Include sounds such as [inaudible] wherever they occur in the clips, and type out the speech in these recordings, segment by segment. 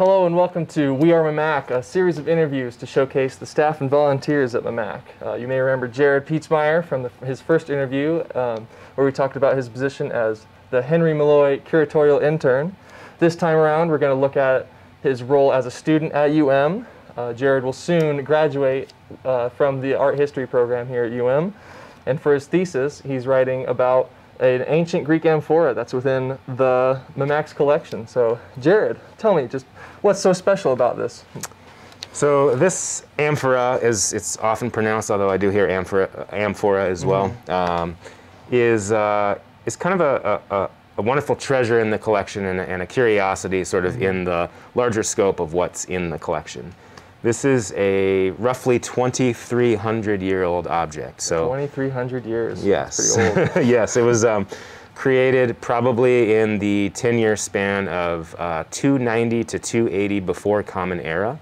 Hello and welcome to We Are MAMAC, a series of interviews to showcase the staff and volunteers at MAMAC. Uh, you may remember Jerod Peitsmeyer from the, his first interview, um, where we talked about his position as the Henry Meloy curatorial intern. This time around, we're going to look at his role as a student at UM. Uh, Jerod will soon graduate uh, from the art history program here at UM. And for his thesis, he's writing about an ancient Greek amphora that's within the MAMAC's collection. So, Jerod, tell me just what's so special about this? So this amphora is it's often pronounced, although I do hear amphora, amphora as well, um, is uh, is kind of a, a, a wonderful treasure in the collection and a, and a curiosity, sort of in the larger scope of what's in the collection. This is a roughly 2,300 year old object. So 2,300 years. Yes. Pretty old. [laughs] yes, it was um, created probably in the 10 year span of uh, 290 to 280 before Common Era,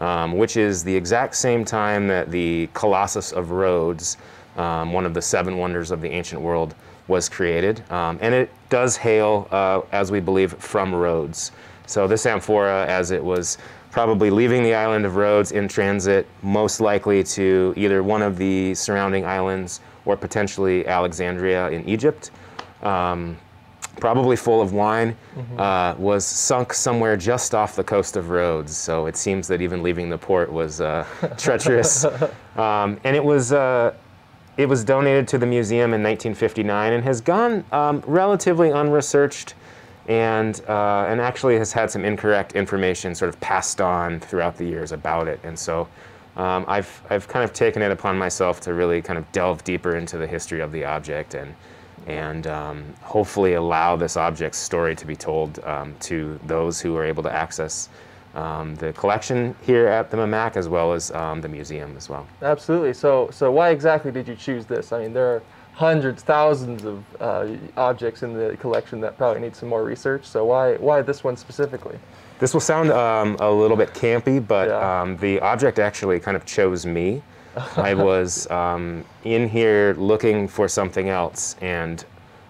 um, which is the exact same time that the Colossus of Rhodes, um, one of the seven wonders of the ancient world, was created. Um, and it does hail, uh, as we believe, from Rhodes. So this amphora, as it was probably leaving the island of Rhodes in transit, most likely to either one of the surrounding islands or potentially Alexandria in Egypt. Um, probably full of wine, uh, was sunk somewhere just off the coast of Rhodes. So it seems that even leaving the port was uh, [laughs] treacherous. Um, and it was, uh, it was donated to the museum in 1959 and has gone um, relatively unresearched and, uh, and actually has had some incorrect information sort of passed on throughout the years about it. And so um, I've, I've kind of taken it upon myself to really kind of delve deeper into the history of the object and, and um, hopefully allow this object's story to be told um, to those who are able to access um, the collection here at the MAMAC as well as um, the museum as well. Absolutely. So, so why exactly did you choose this? I mean, there are hundreds, thousands of uh, objects in the collection that probably need some more research. So, why, why this one specifically? This will sound um, a little bit campy, but Yeah. um, the object actually kind of chose me. I [laughs] was um, in here looking for something else, and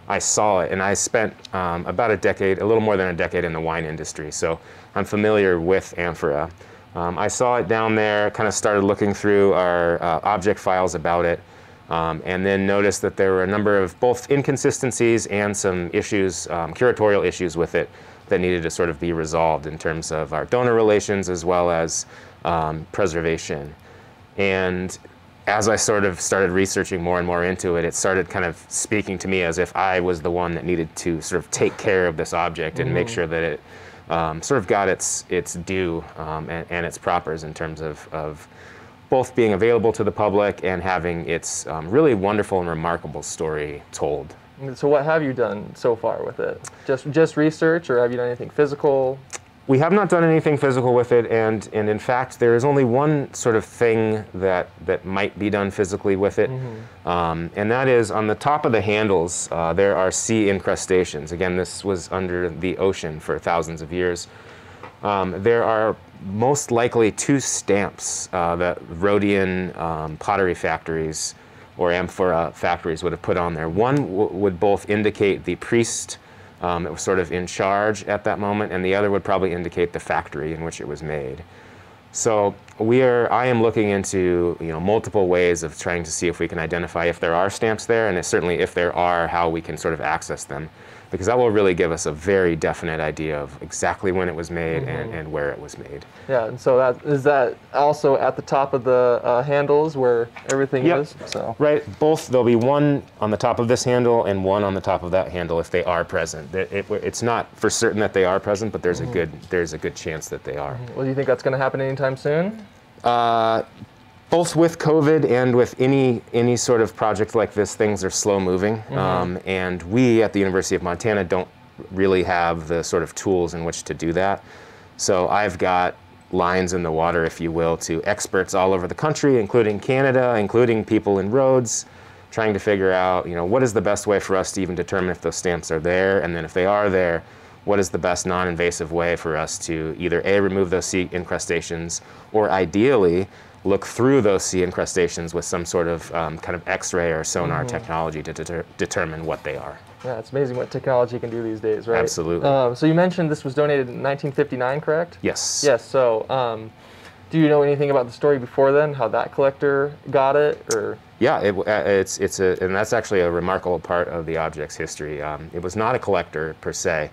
I saw it. And I spent um, about a decade, a little more than a decade in the wine industry, so I'm familiar with amphora. Um, I saw it down there, kind of started looking through our uh, object files about it, um, and then noticed that there were a number of both inconsistencies and some issues, um, curatorial issues with it that needed to sort of be resolved in terms of our donor relations as well as um, preservation. And as I sort of started researching more and more into it, it started kind of speaking to me as if I was the one that needed to sort of take care of this object and make sure that it um, sort of got its its due um, and, and its propers in terms of, of both being available to the public and having its um, really wonderful and remarkable story told. So, what have you done so far with it? Just, just research, or have you done anything physical? We have not done anything physical with it, and, and in fact, there is only one sort of thing that, that might be done physically with it, um, and that is on the top of the handles, uh, there are sea incrustations. Again, this was under the ocean for thousands of years. Um, there are most likely two stamps uh, that Rhodian um, pottery factories or amphora factories would have put on there. One would both indicate the priest um, that was sort of in charge at that moment, and the other would probably indicate the factory in which it was made. So we are. I am looking into you know multiple ways of trying to see if we can identify if there are stamps there, and certainly if there are, how we can sort of access them, because that will really give us a very definite idea of exactly when it was made and, and where it was made. Yeah, and so that is that also at the top of the uh, handles where everything Yep. is. So Right, both there'll be one on the top of this handle and one on the top of that handle if they are present. It- it- it's not for certain that they are present, but there's a good there's a good chance that they are. well, do you think that's going to happen anytime soon? Uh, both with COVID and with any any sort of project like this, things are slow moving, um, and we at the University of Montana don't really have the sort of tools in which to do that. So I've got lines in the water, if you will, to experts all over the country, including Canada, including people in Rhodes, trying to figure out, you know, what is the best way for us to even determine if those stamps are there, and then if they are there, what is the best non-invasive way for us to either a remove those sea incrustations, or ideally look through those sea incrustations with some sort of um, kind of X-ray or sonar technology to deter- determine what they are. Yeah, it's amazing what technology can do these days, right? Absolutely. Um, so you mentioned this was donated in 1959, correct? Yes. Yes. So, um, do you know anything about the story before then? How that collector got it, or? Yeah, it, uh, it's it's a and that's actually a remarkable part of the object's history. Um, it was not a collector per se.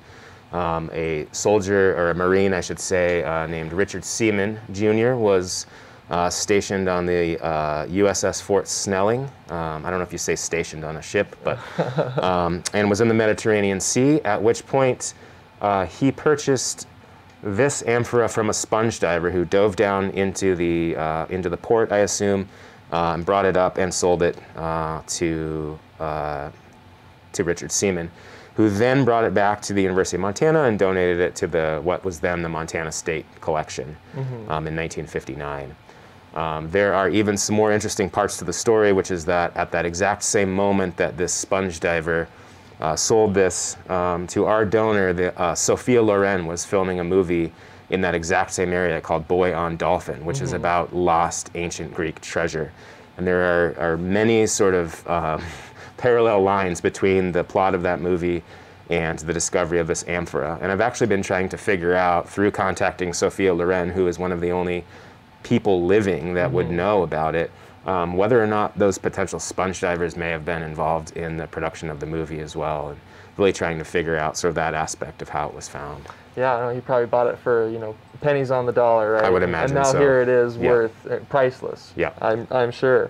Um, a soldier or a marine, I should say, uh, named Richard Seaman Jr. was uh, stationed on the uh, USS Fort Snelling. Um, I don't know if you say stationed on a ship, but [laughs] um, and was in the Mediterranean Sea. At which point, uh, he purchased this amphora from a sponge diver who dove down into the uh, into the port, I assume, uh, and brought it up and sold it uh, to uh, to Richard Seaman, who then brought it back to the University of Montana and donated it to the what was then the Montana State Collection um, in 1959. Um, there are even some more interesting parts to the story, which is that at that exact same moment that this sponge diver uh, sold this um, to our donor, the, uh, Sophia Loren was filming a movie in that exact same area called Boy on Dolphin, which is about lost ancient Greek treasure. And there are, are many sort of uh, [laughs] parallel lines between the plot of that movie and the discovery of this amphora. And I've actually been trying to figure out through contacting Sophia Loren, who is one of the only people living that would know about it, um, whether or not those potential sponge divers may have been involved in the production of the movie as well, and really trying to figure out sort of that aspect of how it was found. Yeah, I know he probably bought it for you know pennies on the dollar, right? I would And- imagine And now so. here it is, Yeah. worth uh, priceless. Yeah. I'm I'm sure.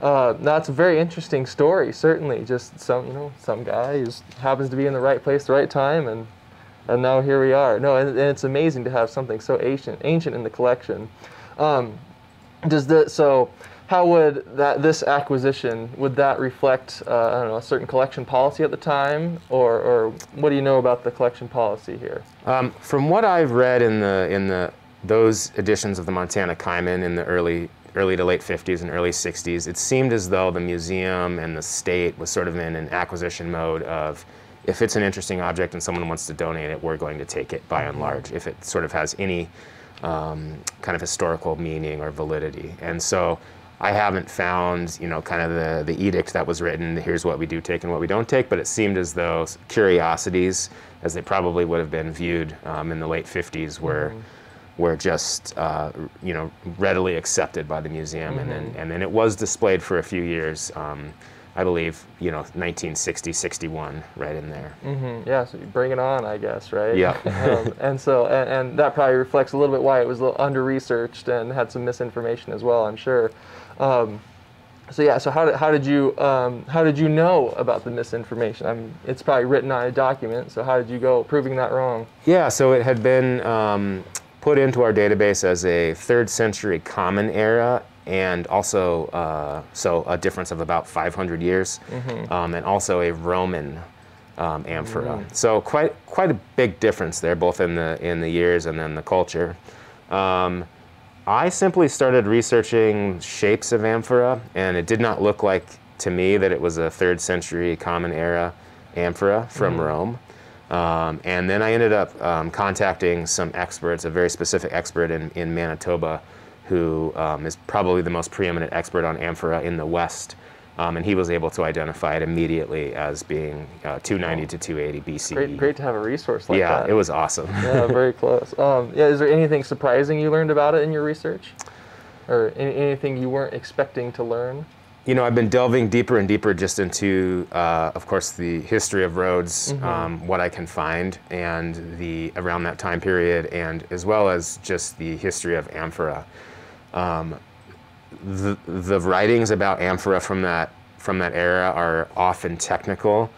Uh, that's a very interesting story. Certainly, just some you know some guy who happens to be in the right place, the right time, and and now here we are. No, and, and it's amazing to have something so ancient ancient in the collection. Um, does the so how would that this acquisition would that reflect uh, I don't know a certain collection policy at the time, or or what do you know about the collection policy here? Um, from what I've read in the in the those editions of the Montana Kaimin in the early early to late 50s and early 60s, it seemed as though the museum and the state was sort of in an acquisition mode of if it's an interesting object and someone wants to donate it, we're going to take it by and large. If it sort of has any um, kind of historical meaning or validity, and so. I haven't found, you know, kind of the, the edict that was written. Here's what we do take and what we don't take. But it seemed as though curiosities, as they probably would have been viewed um, in the late 50s, were were just, uh, you know, readily accepted by the museum. And then and then it was displayed for a few years. Um, I believe, you know, 1960, 61, right in there. Mm, yeah, so you bring it on, I guess, right? Yeah. [laughs] um, and so, and, and that probably reflects a little bit why it was a little under researched and had some misinformation as well. I'm sure. Um, so yeah, so how did, how did you um, how did you know about the misinformation? I mean, it's probably written on a document. So how did you go proving that wrong? Yeah, so it had been um, put into our database as a third century common era and also uh, so a difference of about 500 years um, and also a Roman um, amphora. So quite quite a big difference there, both in the in the years and then the culture. Um, I simply started researching shapes of amphora, and it did not look like to me that it was a third century common era amphora from Rome. Um, and then I ended up um, contacting some experts, a very specific expert in, in Manitoba, who um, is probably the most preeminent expert on amphora in the West. Um, and he was able to identify it immediately as being uh, 290 to 280 BCE. Great, great to have a resource like yeah, that. it was awesome. yeah, very [laughs] close. Um, yeah, is there anything surprising you learned about it in your research, or any, anything you weren't expecting to learn? you know, I've been delving deeper and deeper just into, uh, of course, the history of Rhodes, um, what I can find, and the around that time period, and as well as just the history of amphora. Um, the, the writings about amphora from that from that era are often technical,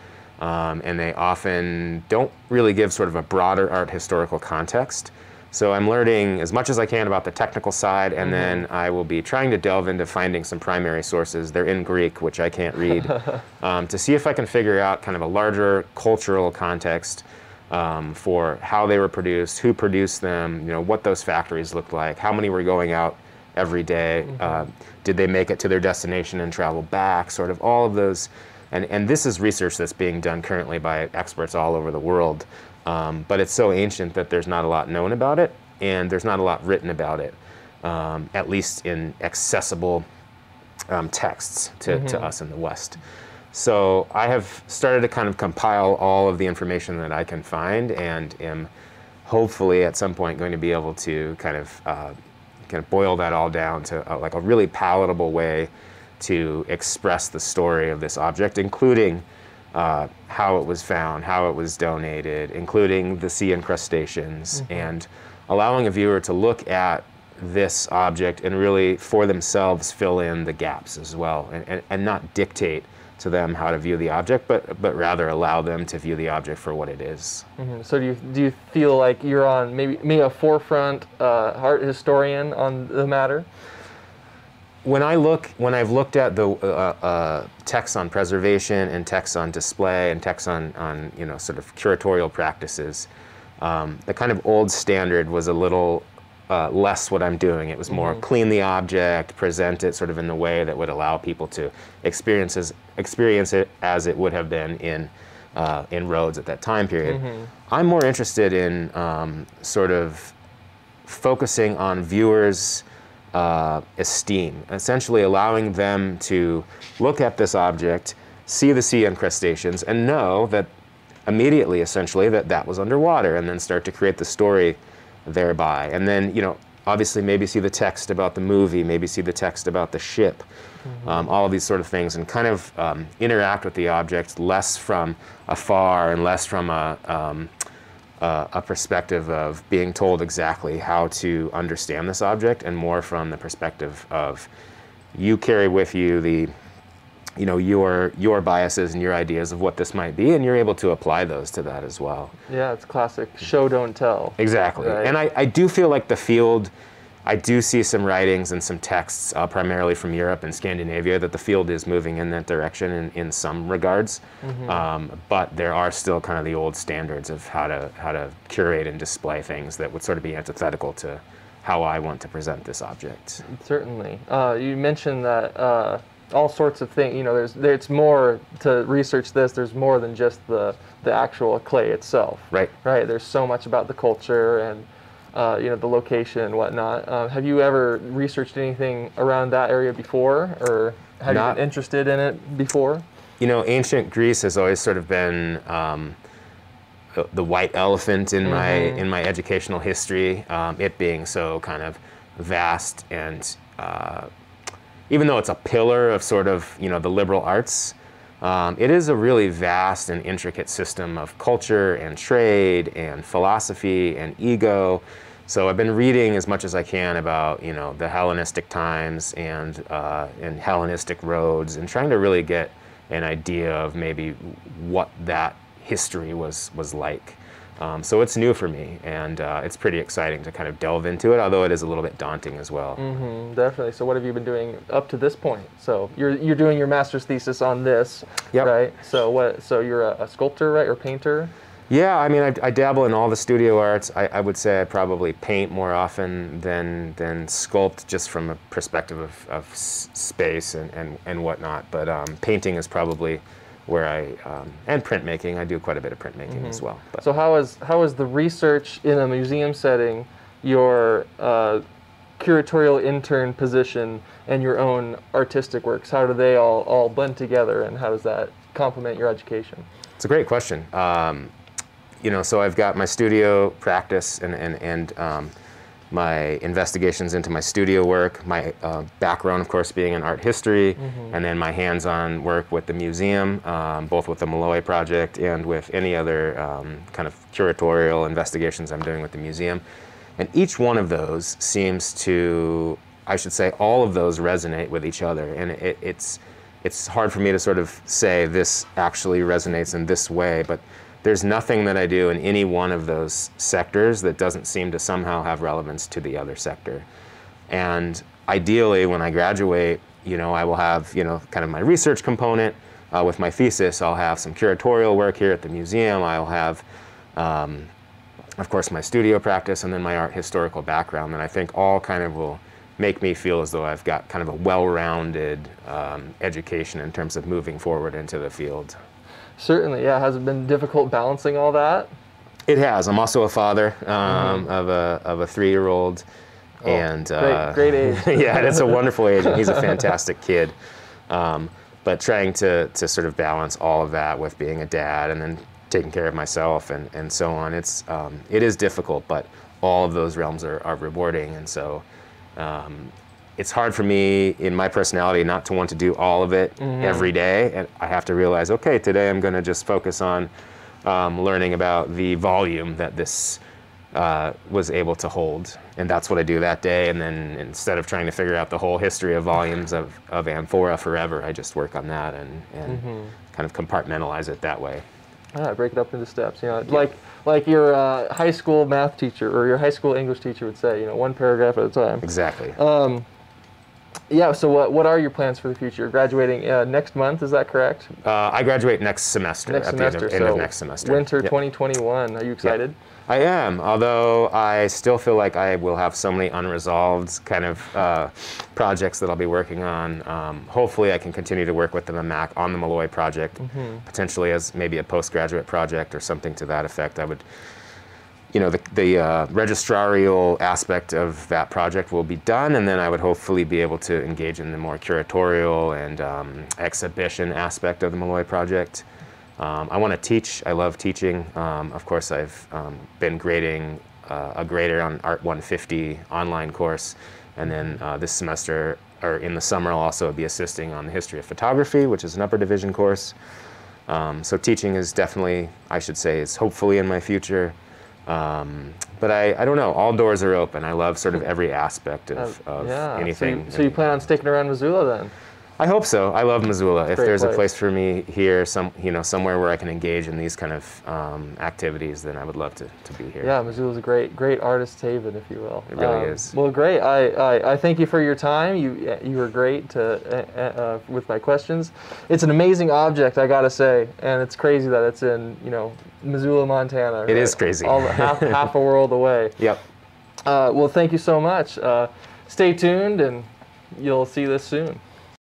um, and they often don't really give sort of a broader art historical context. So I'm learning as much as I can about the technical side, and then I will be trying to delve into finding some primary sources. They're in Greek, which I can't read, [laughs] um, to see if I can figure out kind of a larger cultural context um, for how they were produced, who produced them, you know, what those factories looked like, how many were going out every day, uh, did they make it to their destination and travel back, sort of all of those. And, and this is research that's being done currently by experts all over the world. Um, but it's so ancient that there's not a lot known about it, and there's not a lot written about it. um, at least in accessible um, texts to, to us in the West. So I have started to kind of compile all of the information that I can find and am hopefully at some point going to be able to kind of uh, kind of boil that all down to uh, like a really palatable way to express the story of this object, including uh, how it was found, how it was donated, including the sea incrustations, and allowing a viewer to look at this object and really for themselves fill in the gaps as well and, and, and not dictate to them how to view the object but but rather allow them to view the object for what it is. Mhm. So do you do you feel like you're on maybe maybe a forefront uh, art historian on the matter? when I look, when I've looked at the uh, uh, texts on preservation and texts on display and texts on, on you know, sort of curatorial practices, um, the kind of old standard was a little uh, less what I'm doing. It was more clean the object, present it sort of in the way that would allow people to experience, as, experience it as it would have been in, uh, in Rhodes at that time period. I'm more interested in um, sort of focusing on viewers' uh, esteem, essentially allowing them to look at this object, see the sea incrustations, and know that immediately, essentially, that that was underwater, and then start to create the story thereby. And then, you know, obviously, maybe see the text about the movie, maybe see the text about the ship, um, all of these sort of things, and kind of um, interact with the object less from afar and less from a um, uh, a perspective of being told exactly how to understand this object and more from the perspective of you carry with you the you know your your biases and your ideas of what this might be and you're able to apply those to that as well Yeah, it's classic show don't tell. exactly Right. and I, I do feel like the field i do see some writings and some texts uh, primarily from europe and scandinavia that the field is moving in that direction in, in some regards um, but there are still kind of the old standards of how to how to curate and display things that would sort of be antithetical to how i want to present this object Certainly. Uh, you mentioned that uh, all sorts of things. You know, there's there, it's more to research this. There's more than just the the actual clay itself. Right. Right. There's so much about the culture and uh, you know the location and whatnot. Uh, have you ever researched anything around that area before, or have you been interested in it before? you know, ancient Greece has always sort of been um, the, the white elephant in my in my educational history. Um, it being so kind of vast and uh, even though it's a pillar of sort of you know the liberal arts, um, it is a really vast and intricate system of culture and trade and philosophy and ego. So I've been reading as much as I can about you know the Hellenistic times and uh, and Hellenistic Rhodes and trying to really get an idea of maybe what that history was was like. Um, so it's new for me, and uh, it's pretty exciting to kind of delve into it. Although it is a little bit daunting as well. Mm, definitely. So, what have you been doing up to this point? So, you're you're doing your master's thesis on this, Yep. right? So, what? So, you're a, a sculptor, right, or painter? Yeah, I mean, I, I dabble in all the studio arts. I, I would say I probably paint more often than than sculpt, just from a perspective of, of s- space and, and, and whatnot. But um, painting is probably where I um, and printmaking. I do quite a bit of printmaking as well. But So, how is how is the research in a museum setting, your uh, curatorial intern position, and your own artistic works? How do they all all blend together, and how does that complement your education? It's a great question. Um, you know, so I've got my studio practice and and and um, my investigations into my studio work, my uh, background, of course, being in art history, and then my hands-on work with the museum, um, both with the Meloy project and with any other um, kind of curatorial investigations I'm doing with the museum. And each one of those seems to, I should say, all of those resonate with each other, and it, it's it's hard for me to sort of say this actually resonates in this way, but there's nothing that I do in any one of those sectors that doesn't seem to somehow have relevance to the other sector. And ideally, when I graduate, you know, I will have, you know, kind of my research component. Uh, with my thesis, I'll have some curatorial work here at the museum. I'll have, um, of course, my studio practice and then my art historical background. And I think all kind of will make me feel as though I've got kind of a well-rounded um, education in terms of moving forward into the field. Certainly, yeah. Has it been difficult balancing all that? It has. I'm also a father um, of a of a three-year-old and Oh, great- uh, great age. [laughs] yeah, it's a wonderful age, and he's a [laughs] fantastic kid. Um, but trying to to sort of balance all of that with being a dad and then taking care of myself and, and so on. It's um, it is difficult, but all of those realms are, are rewarding, and so um, it's hard for me in my personality not to want to do all of it every day, and I have to realize, okay, today I'm going to just focus on um, learning about the volume that this uh, was able to hold, and that's what I do that day. And then instead of trying to figure out the whole history of volumes of, of amphora forever, I just work on that and, and kind of compartmentalize it that way. Yeah, break it up into steps. You know, like like your uh, high school math teacher or your high school English teacher would say. You know, one paragraph at a time. Exactly. Yeah. So what what are your plans for the future? You're graduating uh, next month. Is that correct? Uh, I graduate next semester. Next at semester. the end of, end so of next semester. Winter Yep. 2021. Are you excited? I am, although I still feel like I will have so many unresolved kind of uh, projects that I'll be working on. Um, hopefully, I can continue to work with the MAC on the Meloy project, potentially as maybe a postgraduate project or something to that effect. I would, you know, the, the uh, registrarial aspect of that project will be done, and then I would hopefully be able to engage in the more curatorial and um, exhibition aspect of the Meloy project. Um, I want to teach. I love teaching. Um, of course, I've um, been grading uh, a grader on Art 150 online course, and then uh, this semester or in the summer, I'll also be assisting on the history of photography, which is an upper division course. Um, so teaching is definitely, I should say, is hopefully in my future. Um, but I, I don't know. All doors are open. I love sort of every aspect of, of yeah. anything. So you, so you plan on sticking around Missoula then? I hope so. I love Missoula. If Great there's place. a place for me here, some you know somewhere where I can engage in these kind of um, activities, then I would love to, to be here. Yeah, Missoula's a great, great artist haven, if you will. It really is. Well, great. I, I, I thank you for your time. You you were great to, uh, uh, with my questions. It's an amazing object, I gotta say, and it's crazy that it's in you know Missoula, Montana. It is right? crazy. All half [laughs] half a world away. Yep. Uh, well, thank you so much. Uh, stay tuned, and you'll see this soon.